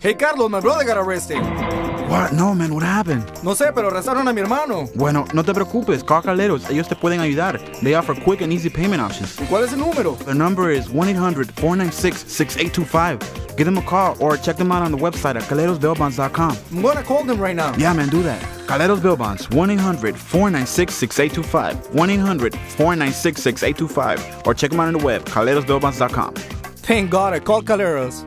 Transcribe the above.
Hey, Carlos, my brother got arrested. What? No, man, what happened? No sé, pero arrestaron a mi hermano. Bueno, no te preocupes, call Caleros, ellos te pueden ayudar. They offer quick and easy payment options. ¿Y cuál es el número? The number is 1-800-496-6825. Give them a call or check them out on the website at calerosbailbonds.com. I'm gonna call them right now. Yeah, man, do that. Caleros Bail Bonds, 1-800-496-6825. 1-800-496-6825. Or check them out on the web, calerosbailbonds.com. Thank God I called Caleros.